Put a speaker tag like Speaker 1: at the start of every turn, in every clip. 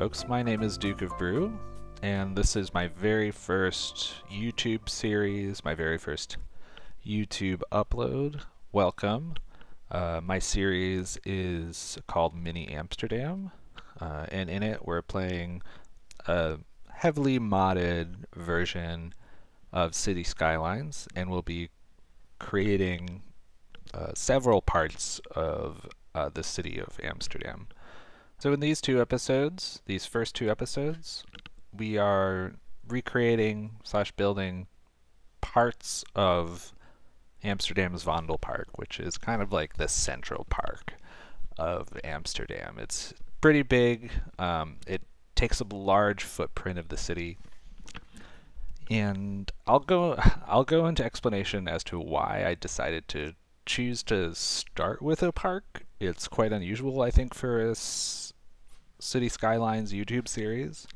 Speaker 1: Folks, my name is Duke of Brew, and this is my very first YouTube series, my very first YouTube upload. Welcome. Uh, my series is called Mini Amsterdam, uh, and in it we're playing a heavily modded version of Cities: Skylines, and we'll be creating uh, several parts of uh, the city of Amsterdam. So in these two episodes, these first two episodes, we are recreating slash building parts of Amsterdam's Vondelpark, which is kind of like the central park of Amsterdam. It's pretty big. Um, it takes up a large footprint of the city. And I'll go I'll go into explanation as to why I decided to choose to start with a park. It's quite unusual, I think, for a S Cities: Skylines YouTube series.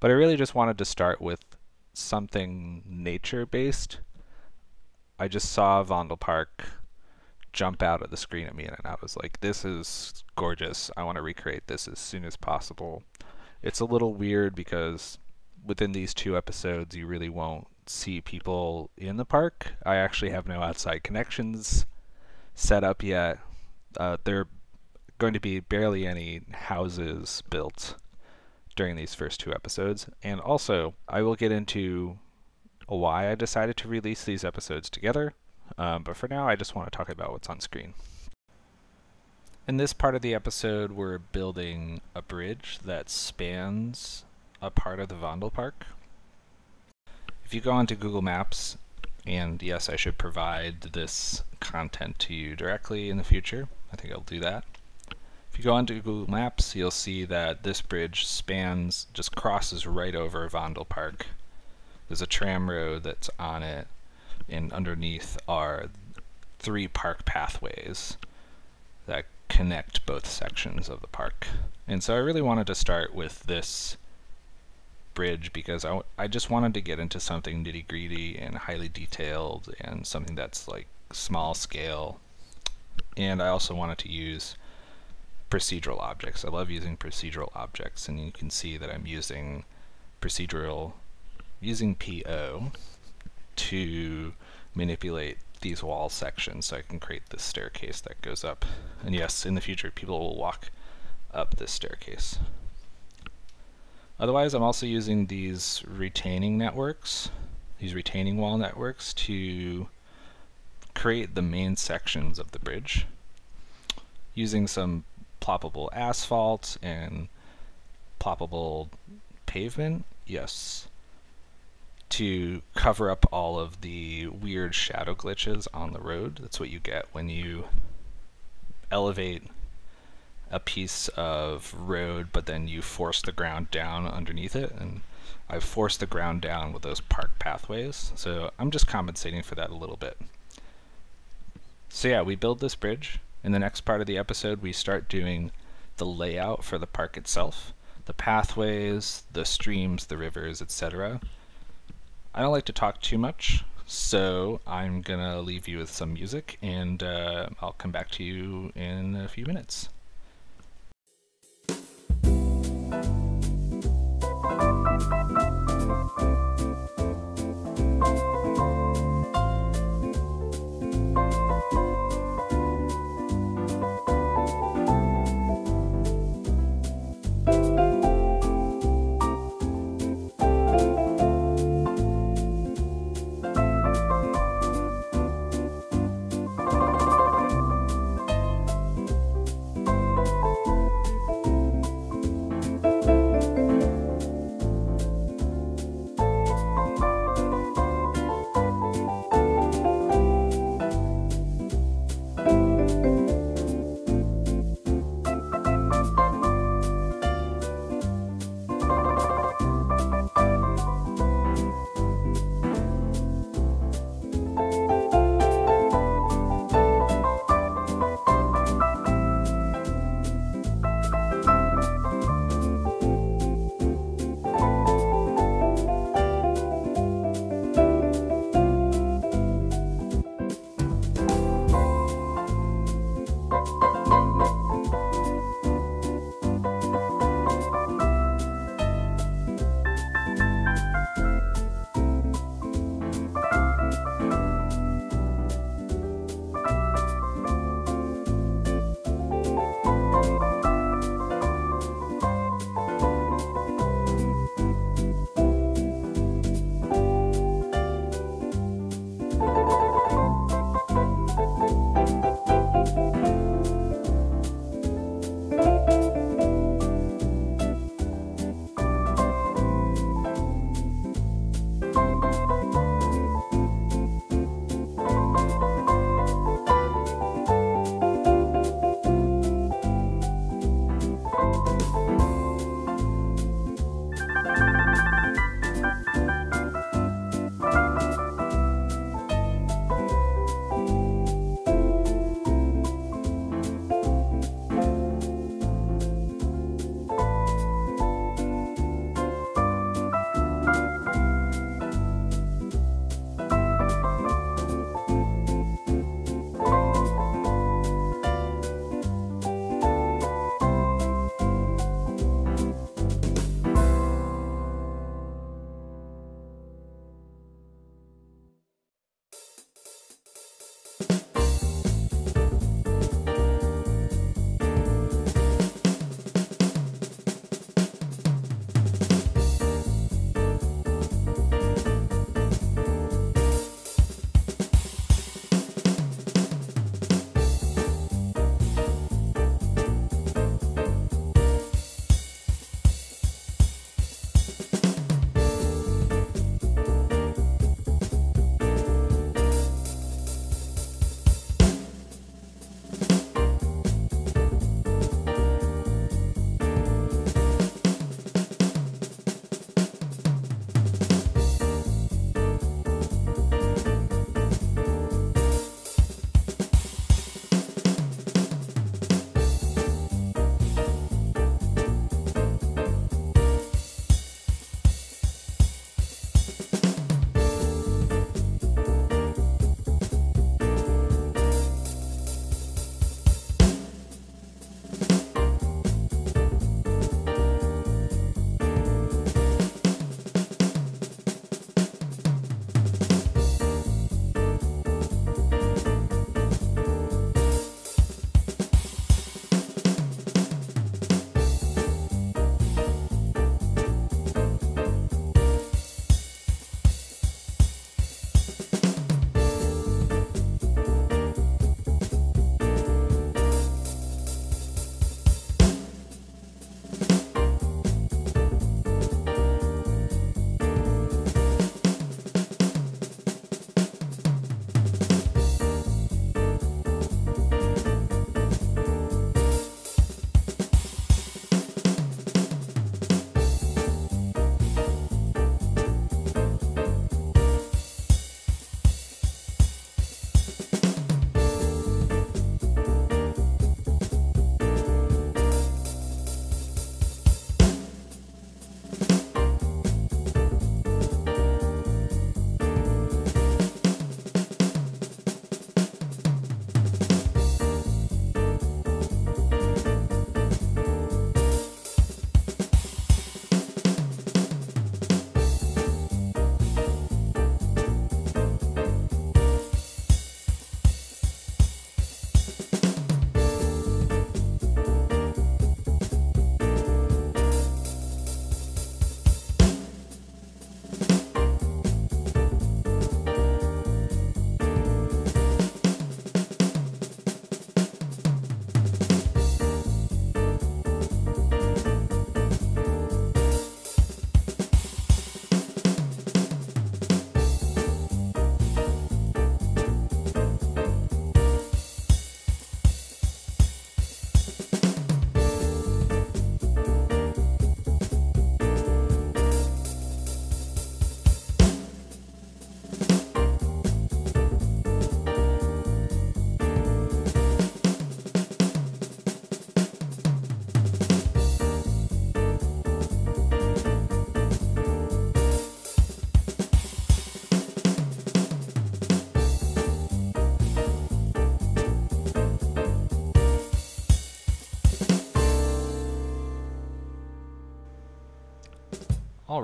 Speaker 1: But I really just wanted to start with something nature-based. I just saw Vondelpark jump out of the screen at me and I was like, this is gorgeous. I want to recreate this as soon as possible. It's a little weird because within these two episodes you really won't see people in the park. I actually have no outside connections set up yet. Uh, there are going to be barely any houses built during these first two episodes. And also, I will get into why I decided to release these episodes together. Um, but for now, I just want to talk about what's on screen. In this part of the episode, we're building a bridge that spans a part of the Vondelpark. If you go onto Google Maps, and yes, I should provide this content to you directly in the future, I think I'll do that. If you go onto Google Maps, you'll see that this bridge spans, just crosses right over Vondel Park. There's a tram road that's on it, and underneath are three park pathways that connect both sections of the park. And so I really wanted to start with this bridge because I, I just wanted to get into something nitty gritty and highly detailed and something that's like small scale. And I also wanted to use procedural objects. I love using procedural objects and you can see that I'm using procedural, using PO to manipulate these wall sections so I can create this staircase that goes up. And yes, in the future people will walk up this staircase. Otherwise, I'm also using these retaining networks, these retaining wall networks to create the main sections of the bridge using some ploppable asphalt and ploppable pavement, yes, to cover up all of the weird shadow glitches on the road. That's what you get when you elevate a piece of road, but then you force the ground down underneath it. And I've forced the ground down with those park pathways. So I'm just compensating for that a little bit. So yeah, we build this bridge. In the next part of the episode, we start doing the layout for the park itself. The pathways, the streams, the rivers, etc. I don't like to talk too much, so I'm gonna leave you with some music and uh, I'll come back to you in a few minutes.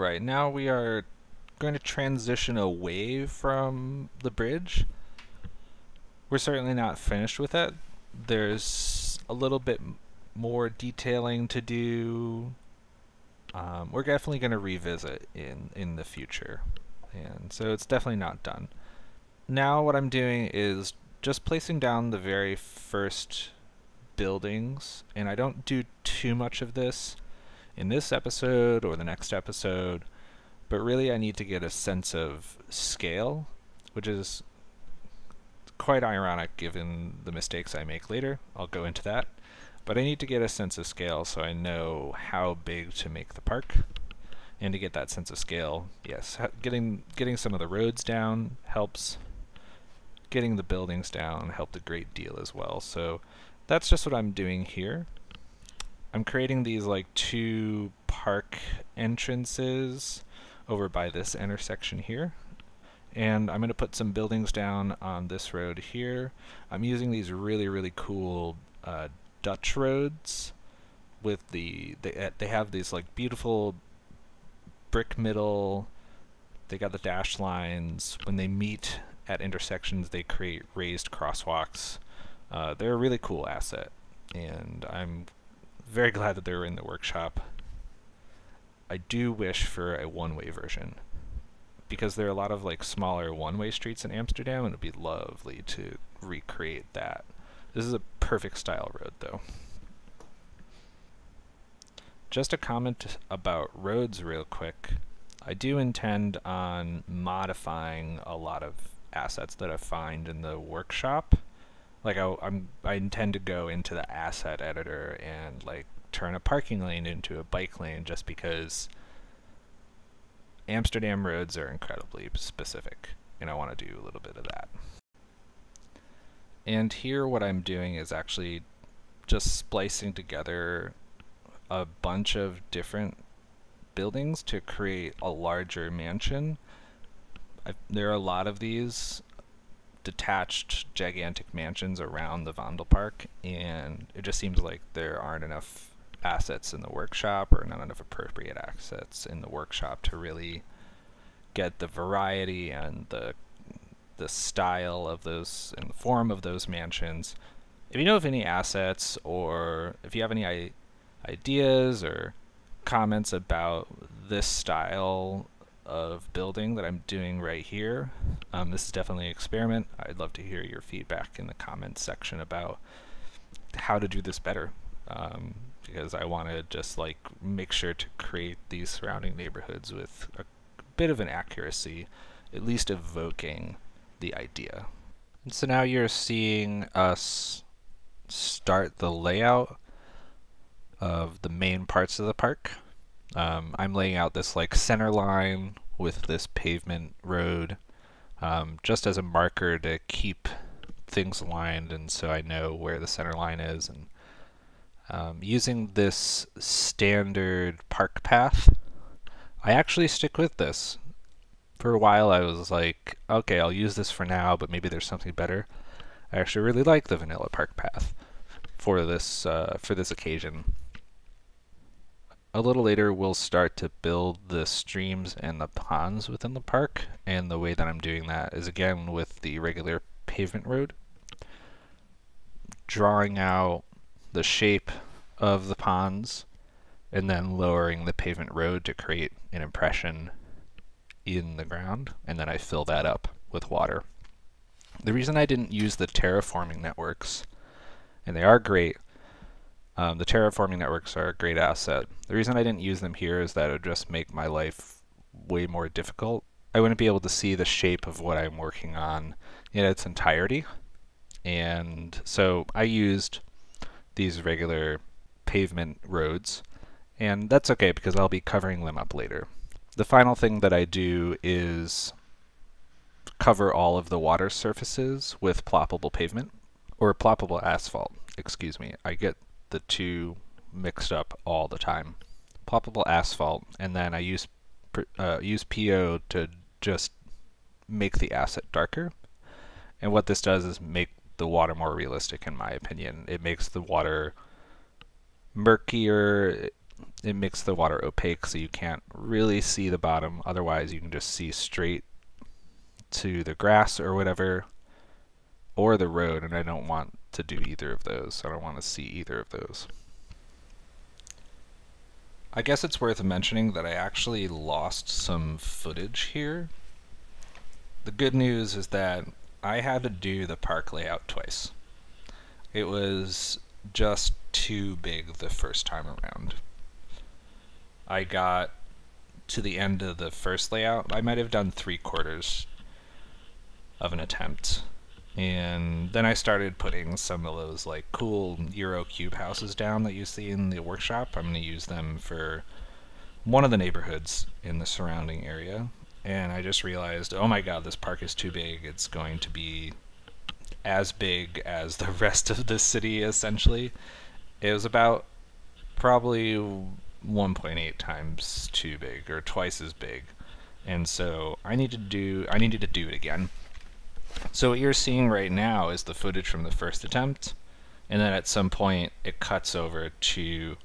Speaker 1: Alright, now we are going to transition away from the bridge. We're certainly not finished with it. There's a little bit more detailing to do. Um, we're definitely going to revisit in, in the future. And so it's definitely not done. Now what I'm doing is just placing down the very first buildings, and I don't do too much of this in this episode or the next episode, but really I need to get a sense of scale, which is quite ironic given the mistakes I make later. I'll go into that. But I need to get a sense of scale so I know how big to make the park. And to get that sense of scale, yes, getting getting some of the roads down helps. Getting the buildings down helped a great deal as well. So that's just what I'm doing here. I'm creating these like two park entrances over by this intersection here. And I'm going to put some buildings down on this road here. I'm using these really, really cool uh, Dutch roads with the, they, uh, they have these like beautiful brick middle, they got the dash lines. When they meet at intersections, they create raised crosswalks. Uh, they're a really cool asset, and I'm very glad that they're in the workshop. I do wish for a one-way version because there are a lot of like smaller one-way streets in Amsterdam and it'd be lovely to recreate that. This is a perfect style road though. Just a comment about roads real quick. I do intend on modifying a lot of assets that I find in the workshop like I, I'm I intend to go into the asset editor and like turn a parking lane into a bike lane just because Amsterdam roads are incredibly specific and I want to do a little bit of that. And here what I'm doing is actually just splicing together a bunch of different buildings to create a larger mansion. I've, there are a lot of these detached gigantic mansions around the Vondelpark, and it just seems like there aren't enough assets in the workshop or not enough appropriate assets in the workshop to really get the variety and the the style of those and the form of those mansions. If you know of any assets or if you have any ideas or comments about this style of building that I'm doing right here. Um, this is definitely an experiment. I'd love to hear your feedback in the comments section about how to do this better. Um, because I want to just like make sure to create these surrounding neighborhoods with a bit of an accuracy, at least evoking the idea. And so now you're seeing us start the layout of the main parts of the park. Um, I'm laying out this like center line with this pavement road um, just as a marker to keep things aligned and so I know where the center line is. And um, using this standard park path I actually stick with this. For a while I was like okay I'll use this for now but maybe there's something better. I actually really like the vanilla park path for this uh, for this occasion a little later we'll start to build the streams and the ponds within the park and the way that I'm doing that is again with the regular pavement road drawing out the shape of the ponds and then lowering the pavement road to create an impression in the ground and then I fill that up with water. The reason I didn't use the terraforming networks and they are great um, the terraforming networks are a great asset. The reason I didn't use them here is that it would just make my life way more difficult. I wouldn't be able to see the shape of what I'm working on in its entirety. And so I used these regular pavement roads, and that's okay because I'll be covering them up later. The final thing that I do is cover all of the water surfaces with ploppable pavement, or ploppable asphalt, excuse me. I get the two mixed up all the time. Ploppable asphalt, and then I use uh, use PO to just make the asset darker. And what this does is make the water more realistic, in my opinion. It makes the water murkier. it makes the water opaque so you can't really see the bottom. Otherwise, you can just see straight to the grass or whatever, or the road, and I don't want to do either of those. I don't want to see either of those. I guess it's worth mentioning that I actually lost some footage here. The good news is that I had to do the park layout twice. It was just too big the first time around. I got to the end of the first layout. I might have done three quarters of an attempt. And then I started putting some of those like cool Euro cube houses down that you see in the workshop. I'm going to use them for one of the neighborhoods in the surrounding area. And I just realized, oh my god, this park is too big. It's going to be as big as the rest of the city, essentially. It was about probably 1.8 times too big, or twice as big. And so I need to do I needed to do it again. So what you're seeing right now is the footage from the first attempt, and then at some point it cuts over to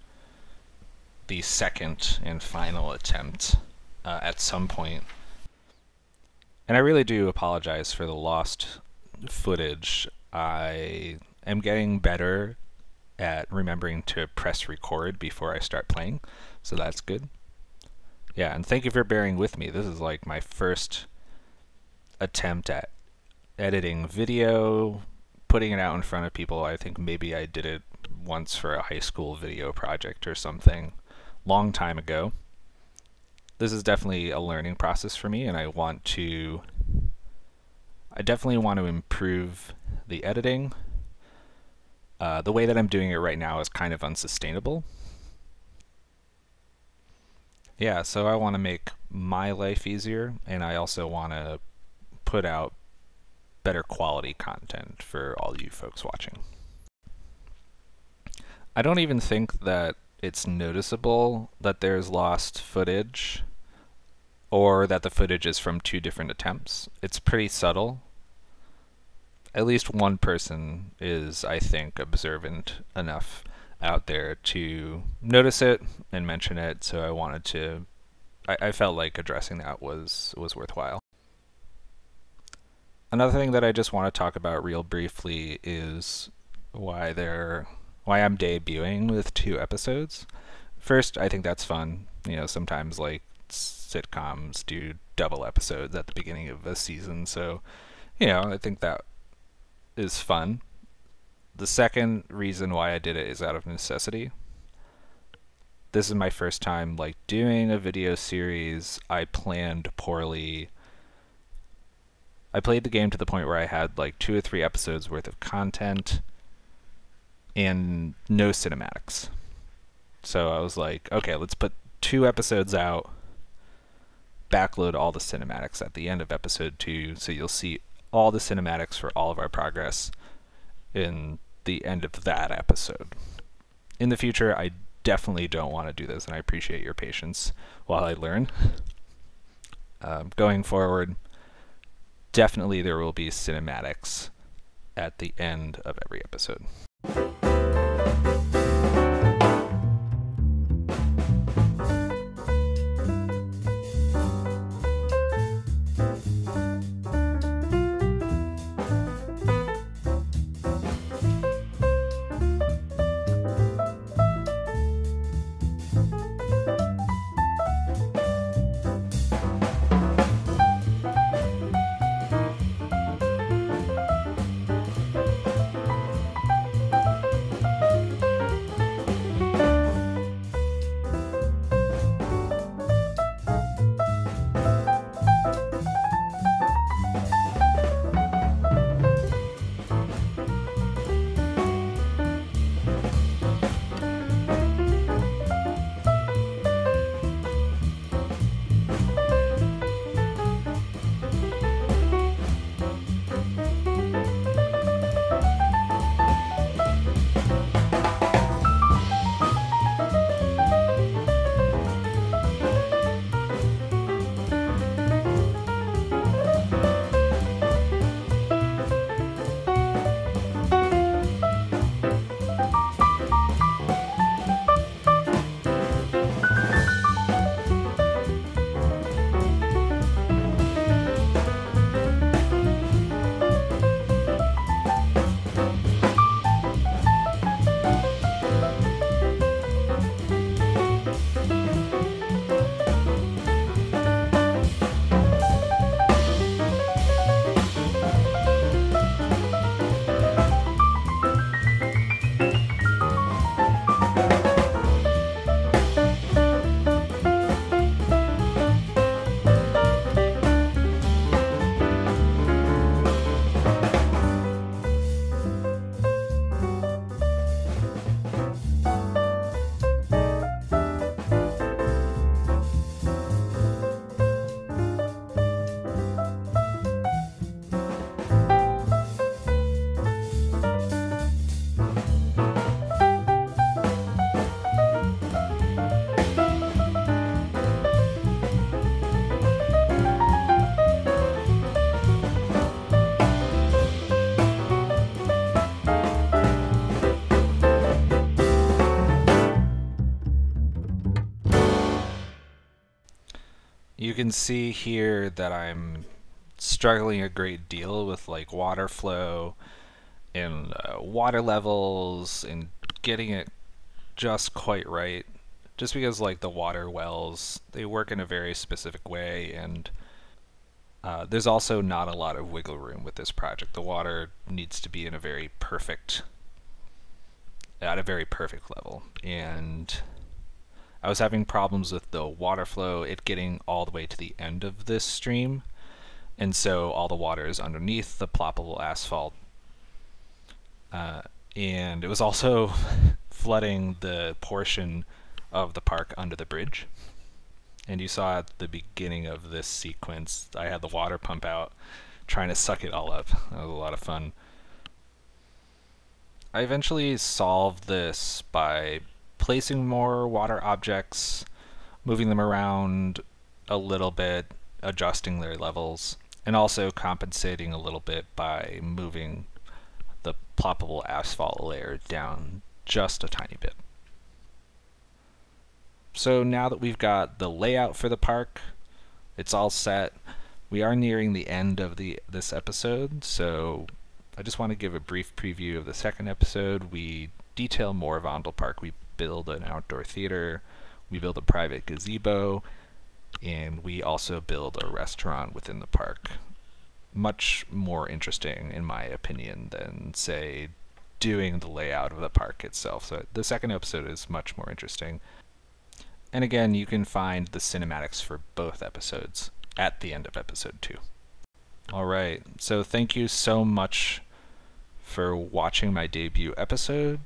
Speaker 1: the second and final attempt uh, at some point. And I really do apologize for the lost footage. I am getting better at remembering to press record before I start playing, so that's good. Yeah, and thank you for bearing with me. This is like my first attempt at editing video, putting it out in front of people. I think maybe I did it once for a high school video project or something long time ago. This is definitely a learning process for me and I want to I definitely want to improve the editing. Uh, the way that I'm doing it right now is kind of unsustainable. Yeah, so I want to make my life easier and I also want to put out better quality content for all you folks watching. I don't even think that it's noticeable that there's lost footage or that the footage is from two different attempts. It's pretty subtle. At least one person is, I think, observant enough out there to notice it and mention it, so I wanted to I, I felt like addressing that was was worthwhile. Another thing that I just want to talk about real briefly is why they're why I'm debuting with two episodes. First, I think that's fun. You know, sometimes like sitcoms do double episodes at the beginning of a season, so you know, I think that is fun. The second reason why I did it is out of necessity. This is my first time like doing a video series. I planned poorly I played the game to the point where I had like two or three episodes worth of content and no cinematics. So I was like, okay, let's put two episodes out, backload all the cinematics at the end of episode two, so you'll see all the cinematics for all of our progress in the end of that episode. In the future, I definitely don't want to do this, and I appreciate your patience while I learn. Um, going forward, definitely there will be cinematics at the end of every episode. Can see here that I'm struggling a great deal with like water flow and uh, water levels and getting it just quite right. Just because like the water wells they work in a very specific way and uh, there's also not a lot of wiggle room with this project. The water needs to be in a very perfect at a very perfect level. And I was having problems with the water flow it getting all the way to the end of this stream and so all the water is underneath the ploppable asphalt uh, and it was also flooding the portion of the park under the bridge. And you saw at the beginning of this sequence, I had the water pump out, trying to suck it all up. That was a lot of fun. I eventually solved this by placing more water objects, moving them around a little bit, adjusting their levels, and also compensating a little bit by moving the ploppable asphalt layer down just a tiny bit. So now that we've got the layout for the park, it's all set. We are nearing the end of the this episode, so I just want to give a brief preview of the second episode. We detail more of Park. We build an outdoor theater, we build a private gazebo, and we also build a restaurant within the park much more interesting, in my opinion, than, say, doing the layout of the park itself. So the second episode is much more interesting. And again, you can find the cinematics for both episodes at the end of episode 2. Alright, so thank you so much for watching my debut episode.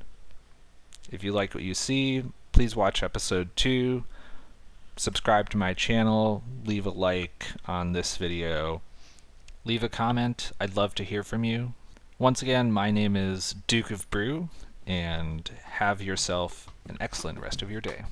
Speaker 1: If you like what you see, please watch episode 2, subscribe to my channel, leave a like on this video, leave a comment. I'd love to hear from you. Once again, my name is Duke of Brew, and have yourself an excellent rest of your day.